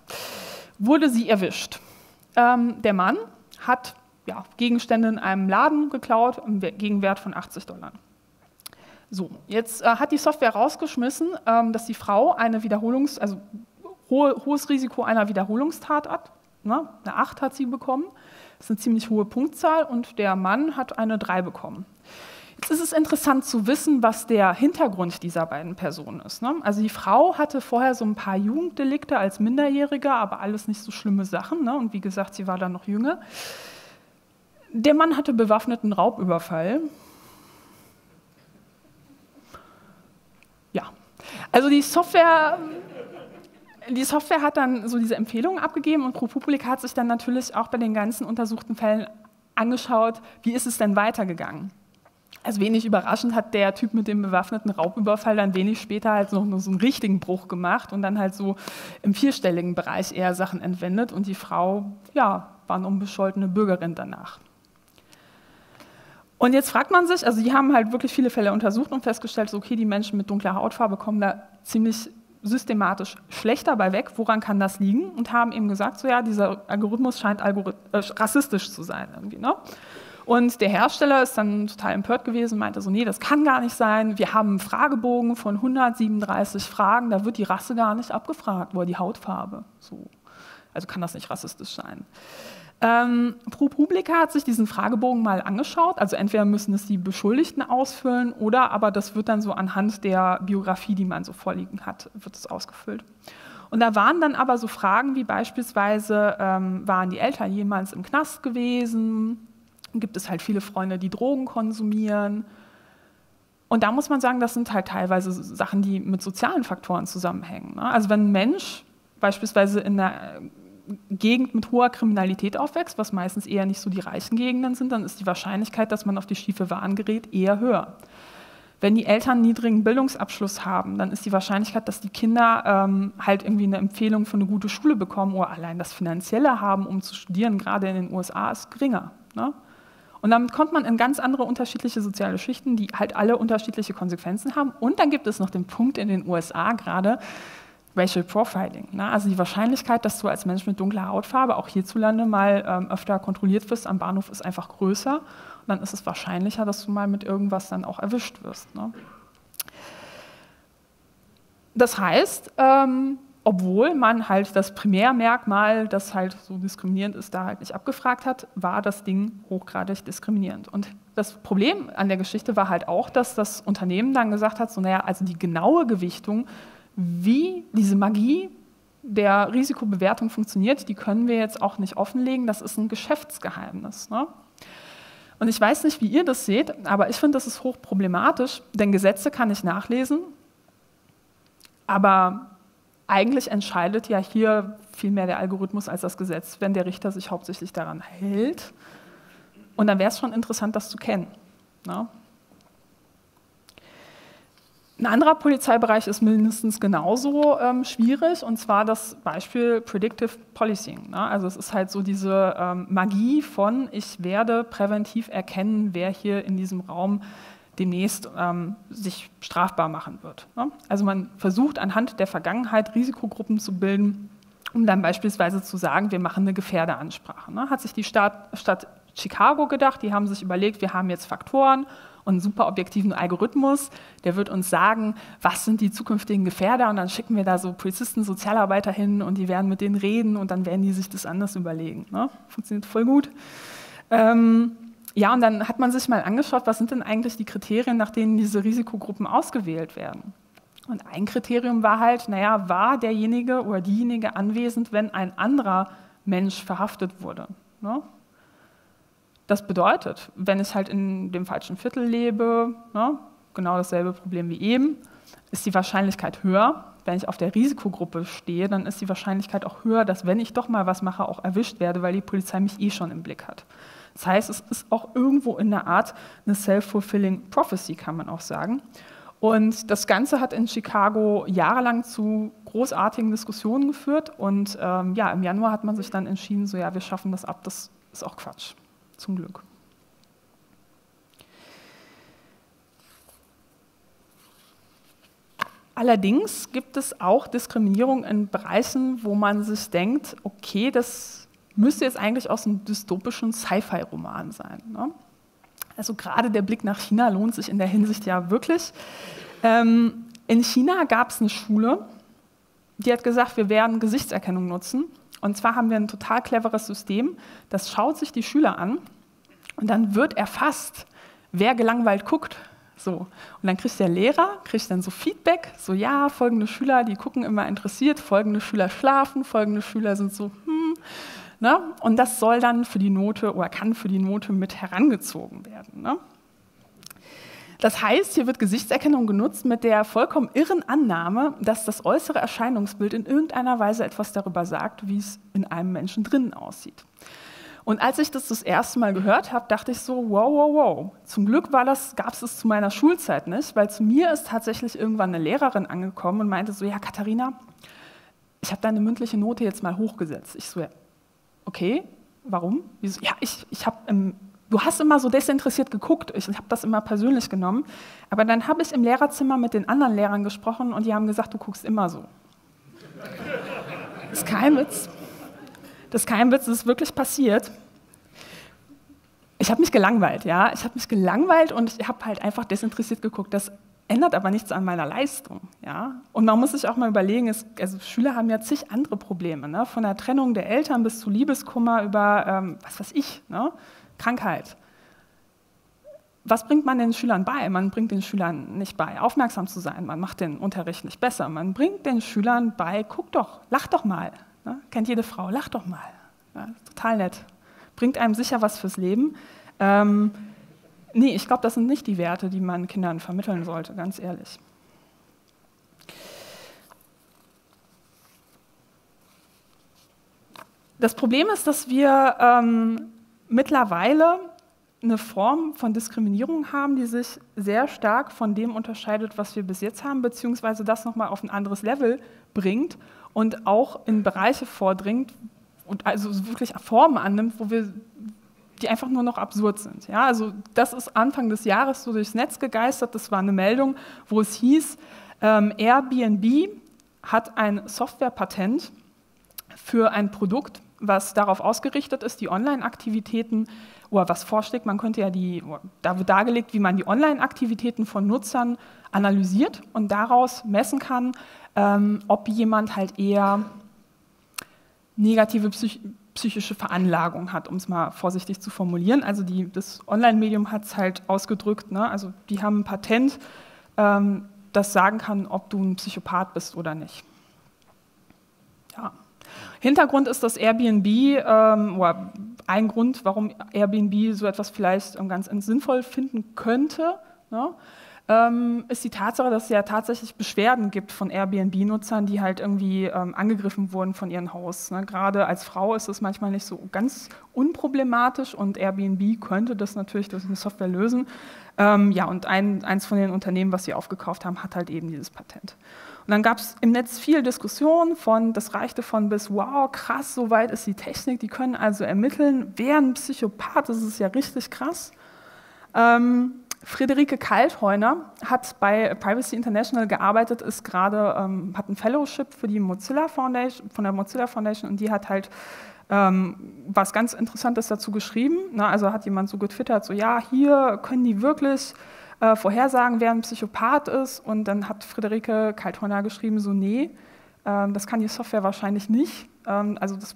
wurde sie erwischt. Ähm, der Mann hat ja, Gegenstände in einem Laden geklaut im Gegenwert von 80 Dollar. So, jetzt äh, hat die Software rausgeschmissen, ähm, dass die Frau eine Wiederholungs-, also hohe, hohes Risiko einer Wiederholungstat hat. Ne? Eine 8 hat sie bekommen. Das ist eine ziemlich hohe Punktzahl und der Mann hat eine 3 bekommen. Jetzt ist es interessant zu wissen, was der Hintergrund dieser beiden Personen ist. Ne? Also die Frau hatte vorher so ein paar Jugenddelikte als Minderjähriger, aber alles nicht so schlimme Sachen. Ne? Und wie gesagt, sie war dann noch jünger. Der Mann hatte bewaffneten Raubüberfall. Ja, also die Software, die Software hat dann so diese Empfehlungen abgegeben und ProPublica hat sich dann natürlich auch bei den ganzen untersuchten Fällen angeschaut, wie ist es denn weitergegangen. Also wenig überraschend hat der Typ mit dem bewaffneten Raubüberfall dann wenig später halt noch so einen richtigen Bruch gemacht und dann halt so im vierstelligen Bereich eher Sachen entwendet und die Frau, ja, war eine unbescholtene Bürgerin danach. Und jetzt fragt man sich, also die haben halt wirklich viele Fälle untersucht und festgestellt, so, okay, die Menschen mit dunkler Hautfarbe kommen da ziemlich systematisch schlechter bei weg. Woran kann das liegen? Und haben eben gesagt, so ja, dieser Algorithmus scheint Algorith äh, rassistisch zu sein irgendwie. Ne? Und der Hersteller ist dann total empört gewesen, meinte so, nee, das kann gar nicht sein. Wir haben einen Fragebogen von 137 Fragen, da wird die Rasse gar nicht abgefragt, wo die Hautfarbe. So. Also kann das nicht rassistisch sein. Ähm, ProPublica hat sich diesen Fragebogen mal angeschaut. Also entweder müssen es die Beschuldigten ausfüllen oder aber das wird dann so anhand der Biografie, die man so vorliegen hat, wird es ausgefüllt. Und da waren dann aber so Fragen wie beispielsweise, ähm, waren die Eltern jemals im Knast gewesen? Gibt es halt viele Freunde, die Drogen konsumieren. Und da muss man sagen, das sind halt teilweise Sachen, die mit sozialen Faktoren zusammenhängen. Ne? Also wenn ein Mensch beispielsweise in einer Gegend mit hoher Kriminalität aufwächst, was meistens eher nicht so die reichen Gegenden sind, dann ist die Wahrscheinlichkeit, dass man auf die schiefe Waren gerät, eher höher. Wenn die Eltern niedrigen Bildungsabschluss haben, dann ist die Wahrscheinlichkeit, dass die Kinder ähm, halt irgendwie eine Empfehlung für eine gute Schule bekommen oder allein das Finanzielle haben, um zu studieren, gerade in den USA, ist geringer. Ne? Und damit kommt man in ganz andere unterschiedliche soziale Schichten, die halt alle unterschiedliche Konsequenzen haben. Und dann gibt es noch den Punkt in den USA gerade, Racial Profiling. Ne? Also die Wahrscheinlichkeit, dass du als Mensch mit dunkler Hautfarbe auch hierzulande mal ähm, öfter kontrolliert wirst am Bahnhof, ist einfach größer. Und dann ist es wahrscheinlicher, dass du mal mit irgendwas dann auch erwischt wirst. Ne? Das heißt, ähm, obwohl man halt das Primärmerkmal, das halt so diskriminierend ist, da halt nicht abgefragt hat, war das Ding hochgradig diskriminierend. Und das Problem an der Geschichte war halt auch, dass das Unternehmen dann gesagt hat, so naja, also die genaue Gewichtung, wie diese Magie der Risikobewertung funktioniert, die können wir jetzt auch nicht offenlegen, das ist ein Geschäftsgeheimnis. Ne? Und ich weiß nicht, wie ihr das seht, aber ich finde, das ist hochproblematisch, denn Gesetze kann ich nachlesen, aber eigentlich entscheidet ja hier viel mehr der Algorithmus als das Gesetz, wenn der Richter sich hauptsächlich daran hält. Und dann wäre es schon interessant, das zu kennen. Ne? Ein anderer Polizeibereich ist mindestens genauso ähm, schwierig, und zwar das Beispiel Predictive Policing. Ne? Also es ist halt so diese ähm, Magie von, ich werde präventiv erkennen, wer hier in diesem Raum demnächst ähm, sich strafbar machen wird. Ne? Also man versucht anhand der Vergangenheit Risikogruppen zu bilden, um dann beispielsweise zu sagen, wir machen eine Gefährderansprache. Ne? Hat sich die Stadt, Stadt Chicago gedacht, die haben sich überlegt, wir haben jetzt Faktoren und einen super objektiven Algorithmus, der wird uns sagen, was sind die zukünftigen Gefährder und dann schicken wir da so Polizisten, Sozialarbeiter hin und die werden mit denen reden und dann werden die sich das anders überlegen. Ne? Funktioniert voll gut. Ähm, ja, und dann hat man sich mal angeschaut, was sind denn eigentlich die Kriterien, nach denen diese Risikogruppen ausgewählt werden. Und ein Kriterium war halt, naja, war derjenige oder diejenige anwesend, wenn ein anderer Mensch verhaftet wurde. Ne? Das bedeutet, wenn ich halt in dem falschen Viertel lebe, ne, genau dasselbe Problem wie eben, ist die Wahrscheinlichkeit höher. Wenn ich auf der Risikogruppe stehe, dann ist die Wahrscheinlichkeit auch höher, dass wenn ich doch mal was mache, auch erwischt werde, weil die Polizei mich eh schon im Blick hat. Das heißt, es ist auch irgendwo in der Art eine self-fulfilling prophecy, kann man auch sagen. Und das Ganze hat in Chicago jahrelang zu großartigen Diskussionen geführt. Und ähm, ja, im Januar hat man sich dann entschieden, so ja, wir schaffen das ab. Das ist auch Quatsch, zum Glück. Allerdings gibt es auch Diskriminierung in Bereichen, wo man sich denkt, okay, das müsste jetzt eigentlich aus einem dystopischen Sci-Fi-Roman sein. Ne? Also gerade der Blick nach China lohnt sich in der Hinsicht ja wirklich. Ähm, in China gab es eine Schule, die hat gesagt, wir werden Gesichtserkennung nutzen. Und zwar haben wir ein total cleveres System, das schaut sich die Schüler an und dann wird erfasst, wer gelangweilt guckt. So. Und dann kriegt der Lehrer, kriegt dann so Feedback, so ja, folgende Schüler, die gucken immer interessiert, folgende Schüler schlafen, folgende Schüler sind so, hm. Ne? Und das soll dann für die Note oder kann für die Note mit herangezogen werden. Ne? Das heißt, hier wird Gesichtserkennung genutzt mit der vollkommen irren Annahme, dass das äußere Erscheinungsbild in irgendeiner Weise etwas darüber sagt, wie es in einem Menschen drinnen aussieht. Und als ich das das erste Mal gehört habe, dachte ich so, wow, wow, wow. Zum Glück gab es es zu meiner Schulzeit nicht, weil zu mir ist tatsächlich irgendwann eine Lehrerin angekommen und meinte so, ja, Katharina, ich habe deine mündliche Note jetzt mal hochgesetzt. Ich so, ja, okay, warum? Ja, ich, ich habe du hast immer so desinteressiert geguckt, ich habe das immer persönlich genommen, aber dann habe ich im Lehrerzimmer mit den anderen Lehrern gesprochen und die haben gesagt, du guckst immer so. Das ist kein Witz. Das ist kein Witz, das ist wirklich passiert. Ich habe mich gelangweilt, ja. Ich habe mich gelangweilt und ich habe halt einfach desinteressiert geguckt. Das ändert aber nichts an meiner Leistung, ja. Und man muss sich auch mal überlegen, es, also Schüler haben ja zig andere Probleme, ne? von der Trennung der Eltern bis zu Liebeskummer über, ähm, was weiß ich, ne? Krankheit. Was bringt man den Schülern bei? Man bringt den Schülern nicht bei, aufmerksam zu sein. Man macht den Unterricht nicht besser. Man bringt den Schülern bei, guck doch, lach doch mal. Ne? Kennt jede Frau, lach doch mal. Ja, total nett. Bringt einem sicher was fürs Leben. Ähm, nee, ich glaube, das sind nicht die Werte, die man Kindern vermitteln sollte, ganz ehrlich. Das Problem ist, dass wir ähm, mittlerweile eine Form von Diskriminierung haben, die sich sehr stark von dem unterscheidet, was wir bis jetzt haben, beziehungsweise das nochmal auf ein anderes Level bringt und auch in Bereiche vordringt und also wirklich Formen annimmt, wo wir die einfach nur noch absurd sind. Ja, also das ist Anfang des Jahres so durchs Netz gegeistert. Das war eine Meldung, wo es hieß, ähm, Airbnb hat ein Softwarepatent für ein Produkt, was darauf ausgerichtet ist, die Online-Aktivitäten oder was vorschlägt, man könnte ja die, da wird dargelegt, wie man die Online-Aktivitäten von Nutzern analysiert und daraus messen kann, ähm, ob jemand halt eher negative Psych psychische Veranlagung hat, um es mal vorsichtig zu formulieren. Also die, das Online-Medium hat es halt ausgedrückt, ne? also die haben ein Patent, ähm, das sagen kann, ob du ein Psychopath bist oder nicht. Ja. Hintergrund ist, dass Airbnb, ähm, oder ein Grund, warum Airbnb so etwas vielleicht ganz sinnvoll finden könnte, ne, ähm, ist die Tatsache, dass es ja tatsächlich Beschwerden gibt von Airbnb-Nutzern, die halt irgendwie ähm, angegriffen wurden von ihrem Haus. Ne. Gerade als Frau ist es manchmal nicht so ganz unproblematisch und Airbnb könnte das natürlich durch eine Software lösen. Ähm, ja, und ein, eins von den Unternehmen, was sie aufgekauft haben, hat halt eben dieses Patent. Und dann gab es im Netz viel Diskussion von, das reichte von bis, wow, krass, so weit ist die Technik, die können also ermitteln, wer ein Psychopath ist, das ist ja richtig krass. Ähm, Friederike Kaltheuner hat bei Privacy International gearbeitet, ist gerade, ähm, hat ein Fellowship für die Mozilla Foundation, von der Mozilla Foundation und die hat halt ähm, was ganz Interessantes dazu geschrieben. Na, also hat jemand so getwittert, so ja, hier können die wirklich äh, vorhersagen, wer ein Psychopath ist. Und dann hat Friederike Kalthorner geschrieben, so nee, ähm, das kann die Software wahrscheinlich nicht. Ähm, also das,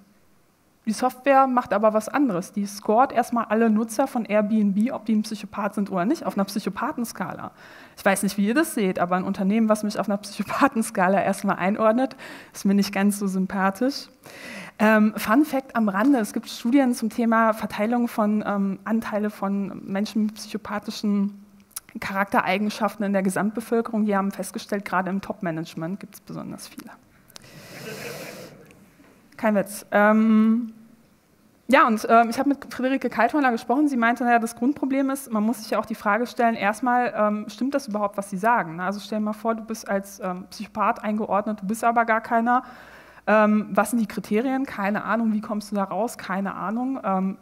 die Software macht aber was anderes. Die scoret erstmal alle Nutzer von Airbnb, ob die ein Psychopath sind oder nicht, auf einer Psychopathenskala. Ich weiß nicht, wie ihr das seht, aber ein Unternehmen, was mich auf einer Psychopathenskala erstmal einordnet, ist mir nicht ganz so sympathisch. Ähm, Fun Fact am Rande: Es gibt Studien zum Thema Verteilung von ähm, Anteile von Menschen mit psychopathischen Charaktereigenschaften in der Gesamtbevölkerung. Die haben festgestellt, gerade im Top-Management gibt es besonders viele. Kein Witz. Ähm, ja, und äh, ich habe mit Friederike Kalthorner gesprochen. Sie meinte, naja, das Grundproblem ist, man muss sich ja auch die Frage stellen, erstmal, ähm, stimmt das überhaupt, was Sie sagen? Also stell dir mal vor, du bist als ähm, Psychopath eingeordnet, du bist aber gar keiner. Ähm, was sind die Kriterien? Keine Ahnung. Wie kommst du da raus? Keine Ahnung. Ähm,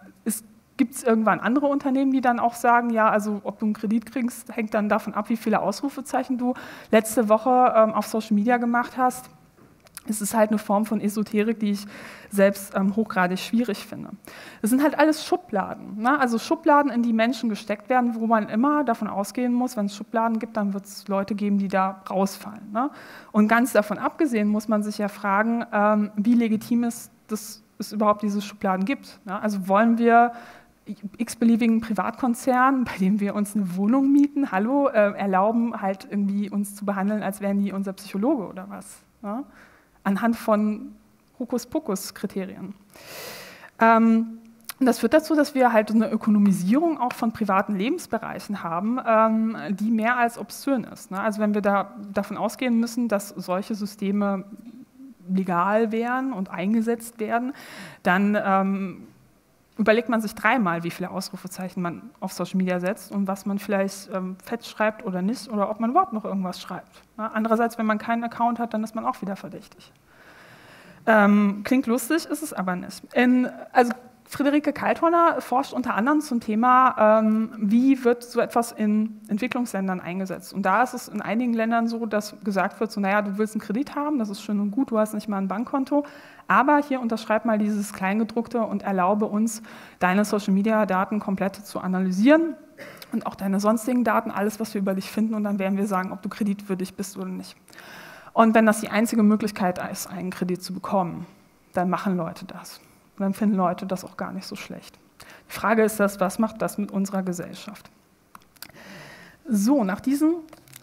Gibt es irgendwann andere Unternehmen, die dann auch sagen, ja, also ob du einen Kredit kriegst, hängt dann davon ab, wie viele Ausrufezeichen du letzte Woche ähm, auf Social Media gemacht hast? Es ist halt eine Form von Esoterik, die ich selbst ähm, hochgradig schwierig finde. Das sind halt alles Schubladen. Ne? Also Schubladen, in die Menschen gesteckt werden, wo man immer davon ausgehen muss, wenn es Schubladen gibt, dann wird es Leute geben, die da rausfallen. Ne? Und ganz davon abgesehen muss man sich ja fragen, ähm, wie legitim ist, dass es überhaupt diese Schubladen gibt. Ne? Also wollen wir x-beliebigen Privatkonzern, bei dem wir uns eine Wohnung mieten, hallo, äh, erlauben halt irgendwie uns zu behandeln, als wären die unser Psychologe oder was. Ne? Anhand von Hokuspokus-Kriterien. Ähm, das führt dazu, dass wir halt eine Ökonomisierung auch von privaten Lebensbereichen haben, ähm, die mehr als obszön ist. Ne? Also wenn wir da davon ausgehen müssen, dass solche Systeme legal wären und eingesetzt werden, dann ähm, überlegt man sich dreimal, wie viele Ausrufezeichen man auf Social Media setzt und was man vielleicht ähm, fett schreibt oder nicht oder ob man überhaupt noch irgendwas schreibt. Ja, andererseits, wenn man keinen Account hat, dann ist man auch wieder verdächtig. Ähm, klingt lustig, ist es aber nicht. In, also Friederike Kalthorner forscht unter anderem zum Thema, ähm, wie wird so etwas in Entwicklungsländern eingesetzt. Und da ist es in einigen Ländern so, dass gesagt wird, so, naja, du willst einen Kredit haben, das ist schön und gut, du hast nicht mal ein Bankkonto, aber hier unterschreib mal dieses Kleingedruckte und erlaube uns, deine Social-Media-Daten komplett zu analysieren und auch deine sonstigen Daten, alles, was wir über dich finden, und dann werden wir sagen, ob du kreditwürdig bist oder nicht. Und wenn das die einzige Möglichkeit ist, einen Kredit zu bekommen, dann machen Leute das dann finden Leute das auch gar nicht so schlecht. Die Frage ist das, was macht das mit unserer Gesellschaft? So, nach diesen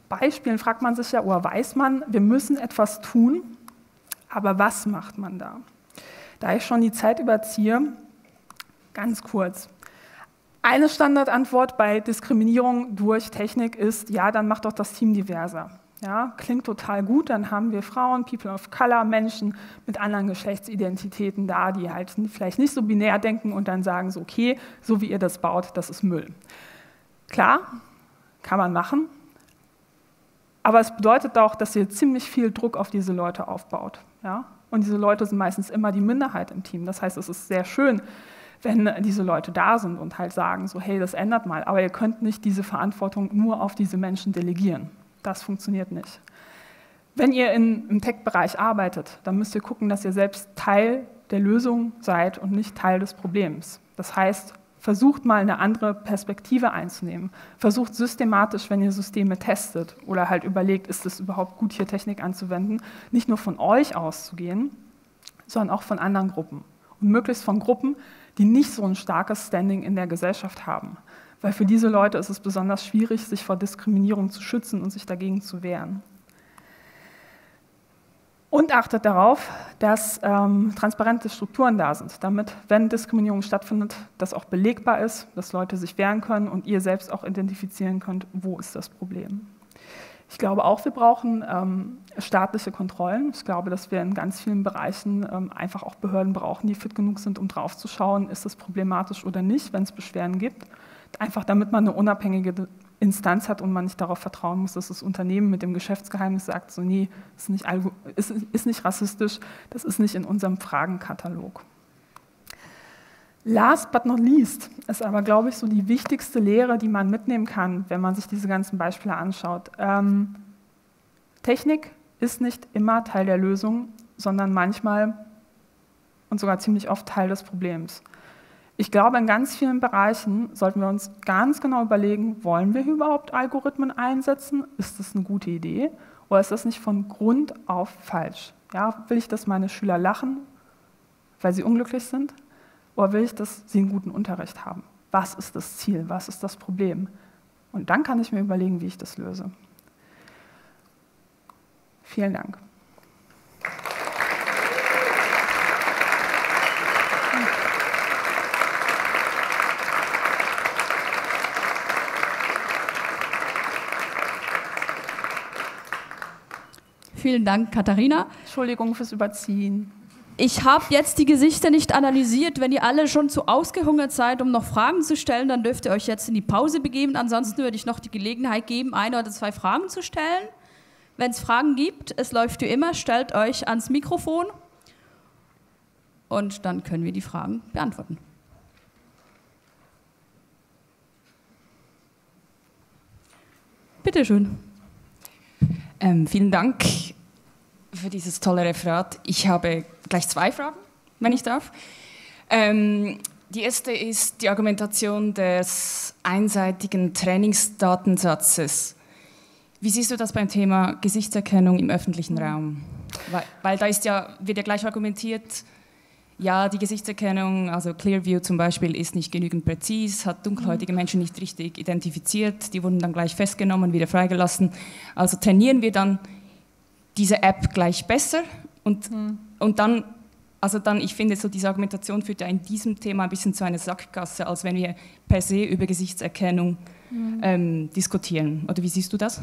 Beispielen fragt man sich ja, oder weiß man, wir müssen etwas tun, aber was macht man da? Da ich schon die Zeit überziehe, ganz kurz. Eine Standardantwort bei Diskriminierung durch Technik ist, ja, dann macht doch das Team diverser. Ja, klingt total gut, dann haben wir Frauen, People of Color, Menschen mit anderen Geschlechtsidentitäten da, die halt vielleicht nicht so binär denken und dann sagen so, okay, so wie ihr das baut, das ist Müll. Klar, kann man machen, aber es bedeutet auch, dass ihr ziemlich viel Druck auf diese Leute aufbaut. Ja? Und diese Leute sind meistens immer die Minderheit im Team. Das heißt, es ist sehr schön, wenn diese Leute da sind und halt sagen, so, hey, das ändert mal, aber ihr könnt nicht diese Verantwortung nur auf diese Menschen delegieren. Das funktioniert nicht. Wenn ihr in, im Tech-Bereich arbeitet, dann müsst ihr gucken, dass ihr selbst Teil der Lösung seid und nicht Teil des Problems. Das heißt, versucht mal eine andere Perspektive einzunehmen. Versucht systematisch, wenn ihr Systeme testet oder halt überlegt, ist es überhaupt gut, hier Technik anzuwenden, nicht nur von euch auszugehen, sondern auch von anderen Gruppen. Und möglichst von Gruppen, die nicht so ein starkes Standing in der Gesellschaft haben weil für diese Leute ist es besonders schwierig, sich vor Diskriminierung zu schützen und sich dagegen zu wehren. Und achtet darauf, dass ähm, transparente Strukturen da sind, damit, wenn Diskriminierung stattfindet, das auch belegbar ist, dass Leute sich wehren können und ihr selbst auch identifizieren könnt, wo ist das Problem. Ich glaube auch, wir brauchen ähm, staatliche Kontrollen. Ich glaube, dass wir in ganz vielen Bereichen ähm, einfach auch Behörden brauchen, die fit genug sind, um draufzuschauen, ist das problematisch oder nicht, wenn es Beschwerden gibt einfach damit man eine unabhängige Instanz hat und man nicht darauf vertrauen muss, dass das Unternehmen mit dem Geschäftsgeheimnis sagt, so nee, ist nicht, ist, ist nicht rassistisch, das ist nicht in unserem Fragenkatalog. Last but not least ist aber, glaube ich, so die wichtigste Lehre, die man mitnehmen kann, wenn man sich diese ganzen Beispiele anschaut. Ähm, Technik ist nicht immer Teil der Lösung, sondern manchmal und sogar ziemlich oft Teil des Problems. Ich glaube, in ganz vielen Bereichen sollten wir uns ganz genau überlegen, wollen wir überhaupt Algorithmen einsetzen? Ist das eine gute Idee? Oder ist das nicht von Grund auf falsch? Ja, will ich, dass meine Schüler lachen, weil sie unglücklich sind? Oder will ich, dass sie einen guten Unterricht haben? Was ist das Ziel? Was ist das Problem? Und dann kann ich mir überlegen, wie ich das löse. Vielen Dank. Vielen Dank, Katharina. Entschuldigung fürs Überziehen. ich habe jetzt die Gesichter nicht analysiert. Wenn ihr alle schon zu ausgehungert seid, um noch Fragen zu stellen, dann dürft ihr euch jetzt in die Pause begeben. Ansonsten würde ich noch die Gelegenheit geben, eine oder zwei Fragen zu stellen. Wenn es Fragen gibt, es läuft wie immer, stellt euch ans Mikrofon und dann können wir die Fragen beantworten. Bitte schön. Ähm, vielen Dank für dieses tolle Referat. Ich habe gleich zwei Fragen, wenn ich darf. Ähm, die erste ist die Argumentation des einseitigen Trainingsdatensatzes. Wie siehst du das beim Thema Gesichtserkennung im öffentlichen Raum? Weil, weil da ist ja, wird ja gleich argumentiert, ja, die Gesichtserkennung, also Clearview zum Beispiel, ist nicht genügend präzis, hat dunkelhäutige Menschen nicht richtig identifiziert, die wurden dann gleich festgenommen, wieder freigelassen. Also trainieren wir dann diese App gleich besser und, mhm. und dann, also dann, ich finde, so diese Argumentation führt ja in diesem Thema ein bisschen zu einer Sackgasse, als wenn wir per se über Gesichtserkennung mhm. ähm, diskutieren. Oder wie siehst du das?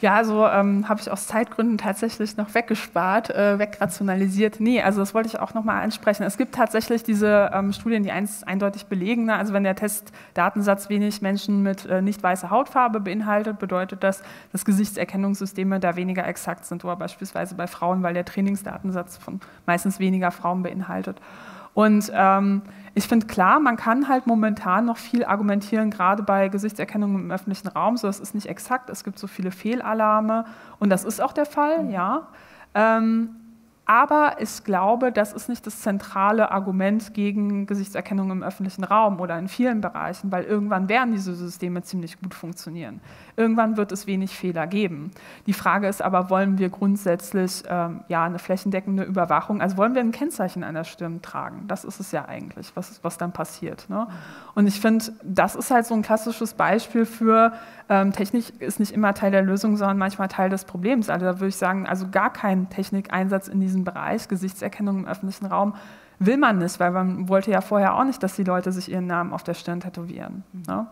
Ja, also ähm, habe ich aus Zeitgründen tatsächlich noch weggespart, äh, wegrationalisiert. Nee, also das wollte ich auch nochmal ansprechen. Es gibt tatsächlich diese ähm, Studien, die eins eindeutig belegen. Ne? Also wenn der Testdatensatz wenig Menschen mit äh, nicht weißer Hautfarbe beinhaltet, bedeutet das, dass Gesichtserkennungssysteme da weniger exakt sind. Oder beispielsweise bei Frauen, weil der Trainingsdatensatz von meistens weniger Frauen beinhaltet. Und ähm, ich finde klar, man kann halt momentan noch viel argumentieren, gerade bei Gesichtserkennung im öffentlichen Raum. So, es ist nicht exakt, es gibt so viele Fehlalarme und das ist auch der Fall, mhm. ja. Ähm, aber ich glaube, das ist nicht das zentrale Argument gegen Gesichtserkennung im öffentlichen Raum oder in vielen Bereichen, weil irgendwann werden diese Systeme ziemlich gut funktionieren. Irgendwann wird es wenig Fehler geben. Die Frage ist aber, wollen wir grundsätzlich ähm, ja, eine flächendeckende Überwachung, also wollen wir ein Kennzeichen an der Stirn tragen? Das ist es ja eigentlich, was, was dann passiert. Ne? Und ich finde, das ist halt so ein klassisches Beispiel für, Technik ist nicht immer Teil der Lösung, sondern manchmal Teil des Problems. Also da würde ich sagen, also gar kein Technikeinsatz in diesem Bereich, Gesichtserkennung im öffentlichen Raum, will man nicht, weil man wollte ja vorher auch nicht, dass die Leute sich ihren Namen auf der Stirn tätowieren. Mhm. Ne?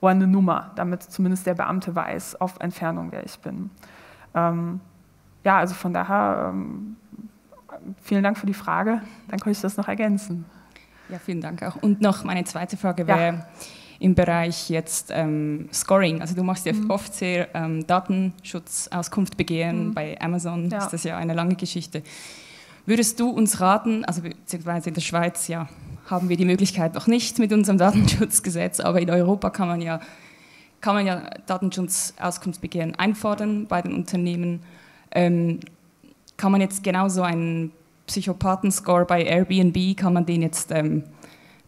Oder eine Nummer, damit zumindest der Beamte weiß, auf Entfernung, wer ich bin. Ähm, ja, also von daher ähm, vielen Dank für die Frage. Dann kann ich das noch ergänzen. Ja, vielen Dank auch. Und noch meine zweite Frage wäre, ja im Bereich jetzt ähm, Scoring. Also du machst ja mhm. oft sehr ähm, Datenschutzauskunft begehen. Mhm. Bei Amazon ja. ist das ja eine lange Geschichte. Würdest du uns raten, also beziehungsweise in der Schweiz ja haben wir die Möglichkeit noch nicht mit unserem Datenschutzgesetz, aber in Europa kann man ja, kann man ja Datenschutzauskunftsbegehren einfordern bei den Unternehmen. Ähm, kann man jetzt genauso einen Psychopathenscore bei Airbnb, kann man den jetzt ähm,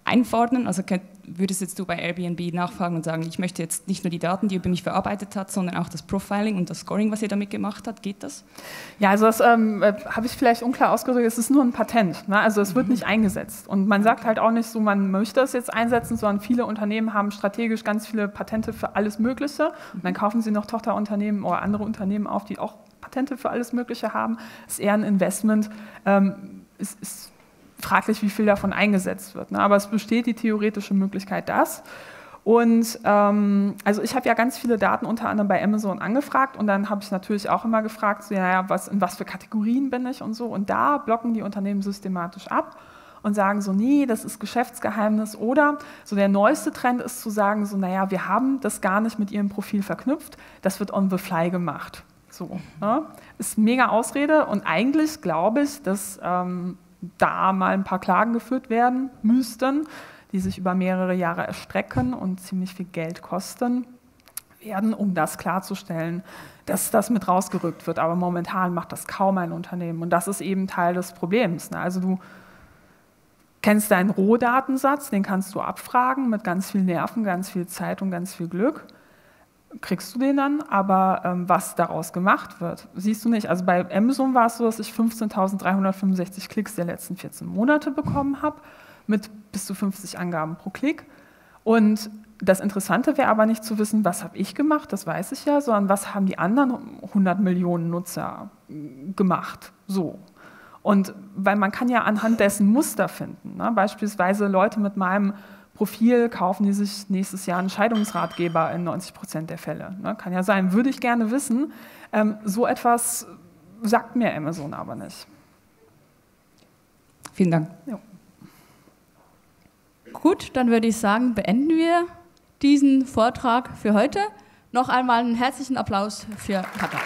einfordern? Also könnt, würdest jetzt du bei Airbnb nachfragen und sagen, ich möchte jetzt nicht nur die Daten, die über mich verarbeitet hat, sondern auch das Profiling und das Scoring, was ihr damit gemacht habt? Geht das? Ja, also das ähm, äh, habe ich vielleicht unklar ausgedrückt. Es ist nur ein Patent. Ne? Also es wird mhm. nicht eingesetzt. Und man sagt halt auch nicht so, man möchte es jetzt einsetzen, sondern viele Unternehmen haben strategisch ganz viele Patente für alles Mögliche. Und dann kaufen sie noch Tochterunternehmen oder andere Unternehmen auf, die auch Patente für alles Mögliche haben. Es ist eher ein Investment. Ähm, es ist fraglich, wie viel davon eingesetzt wird. Ne? Aber es besteht die theoretische Möglichkeit, das. Und ähm, also ich habe ja ganz viele Daten unter anderem bei Amazon angefragt und dann habe ich natürlich auch immer gefragt, so, ja, was, in was für Kategorien bin ich und so. Und da blocken die Unternehmen systematisch ab und sagen so, nee, das ist Geschäftsgeheimnis. Oder so der neueste Trend ist zu sagen, so, naja, wir haben das gar nicht mit ihrem Profil verknüpft, das wird on the fly gemacht. So, ne? Ist mega Ausrede und eigentlich glaube ich, dass ähm, da mal ein paar Klagen geführt werden müssten, die sich über mehrere Jahre erstrecken und ziemlich viel Geld kosten werden, um das klarzustellen, dass das mit rausgerückt wird. Aber momentan macht das kaum ein Unternehmen. Und das ist eben Teil des Problems. Ne? Also du kennst deinen Rohdatensatz, den kannst du abfragen mit ganz viel Nerven, ganz viel Zeit und ganz viel Glück kriegst du den dann, aber ähm, was daraus gemacht wird, siehst du nicht. Also bei Amazon war es so, dass ich 15.365 Klicks der letzten 14 Monate bekommen habe, mit bis zu 50 Angaben pro Klick. Und das Interessante wäre aber nicht zu wissen, was habe ich gemacht, das weiß ich ja, sondern was haben die anderen 100 Millionen Nutzer gemacht. So. Und weil man kann ja anhand dessen Muster finden. Ne? Beispielsweise Leute mit meinem Profil kaufen die sich nächstes Jahr einen Scheidungsratgeber in 90 Prozent der Fälle. Ne? Kann ja sein, würde ich gerne wissen. Ähm, so etwas sagt mir Amazon aber nicht. Vielen Dank. Ja. Gut, dann würde ich sagen, beenden wir diesen Vortrag für heute. Noch einmal einen herzlichen Applaus für Katha.